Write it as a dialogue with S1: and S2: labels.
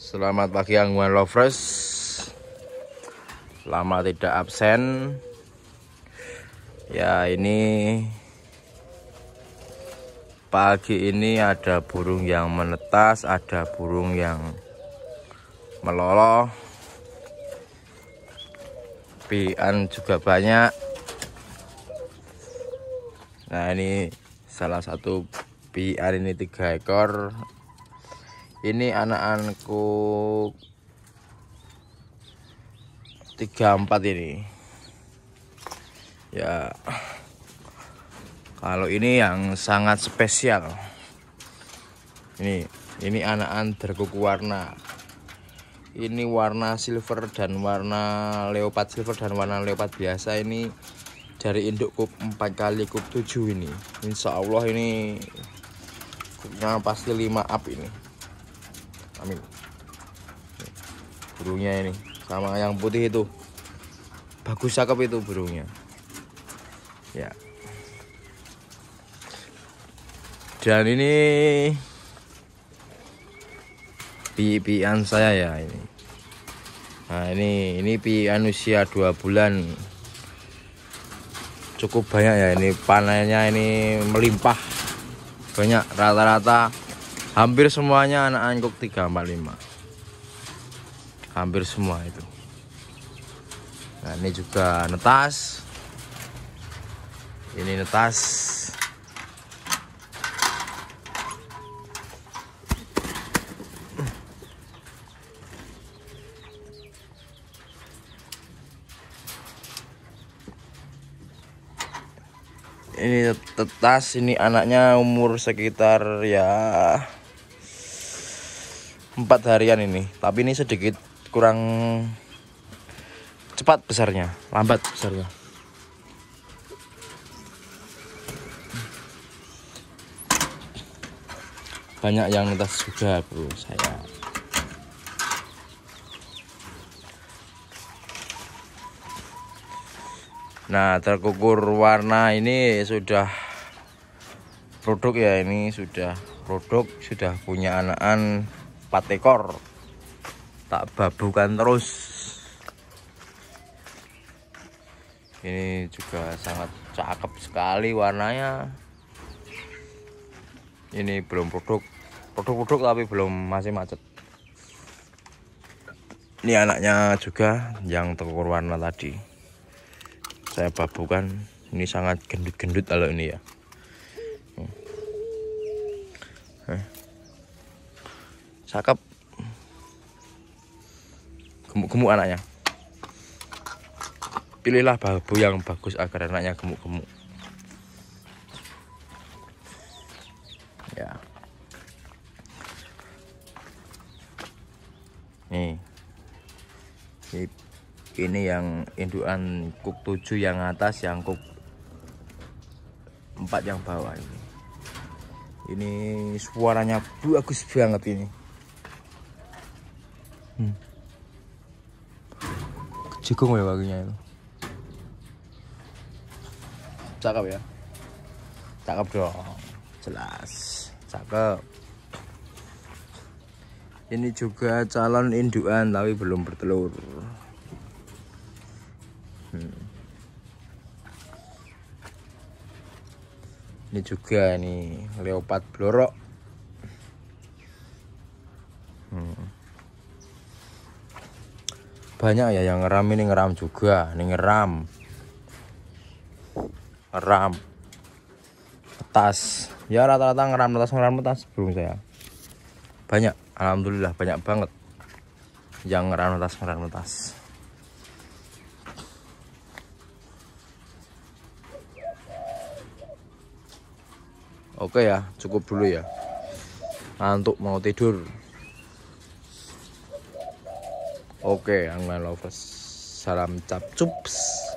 S1: Selamat pagi Angguan Lovers. Lama tidak absen. Ya ini Pagi ini ada burung yang menetas Ada burung yang meloloh. Pian juga banyak. Nah ini salah satu pian ini tiga ekor ini anak-anakku tiga empat ini. Ya kalau ini yang sangat spesial. Ini ini anak-an berkuku warna. Ini warna silver dan warna leopard. Silver dan warna leopard biasa ini dari induk kup 4 kali kup 7 ini. Insya Allah ini kupnya pasti 5 up ini amin. Burungnya ini sama yang putih itu. Bagus cakep itu burungnya. Ya. Dan ini pipian saya ya ini. Nah ini ini pipian usia dua bulan. Cukup banyak ya ini panennya ini melimpah. Banyak rata-rata hampir semuanya anak angkuk 345 hampir semua itu. Nah ini juga netas. Ini netas. Ini tetas ini anaknya umur sekitar ya empat harian ini tapi ini sedikit kurang cepat besarnya lambat besarnya. Banyak yang netas juga bro saya. Nah terkukur warna ini sudah produk ya ini sudah produk sudah punya anakan 4 ekor. Tak babukan terus. Ini juga sangat cakep sekali warnanya. Ini belum produk. Produk-produk tapi belum masih macet. Ini anaknya juga yang tekur warna tadi. Saya babukan. Ini sangat gendut-gendut kalau ini ya cakep. Gemuk-gemuk anaknya. Pilihlah babu yang bagus agar anaknya gemuk-gemuk. Ya. Nih. Ini ini yang indukan kuk 7 yang atas yang kuk 4 yang bawah ini. Ini suaranya bagus banget ini hmm. Jigong ya baginya itu cakep ya cakep dong jelas cakep ini juga calon induan tapi belum bertelur hmm. ini juga ini leopard blorok banyak ya yang ngeram ini ngeram juga. Ini ngeram. Ngeram. Atas ya rata-rata ngeram atas ngeram atas burung saya. Banyak. Alhamdulillah banyak banget yang ngeram atas ngeram atas Oke ya, cukup dulu ya. Ngantuk mau tidur. Oke, Anglan Lovers. Salam cap cups.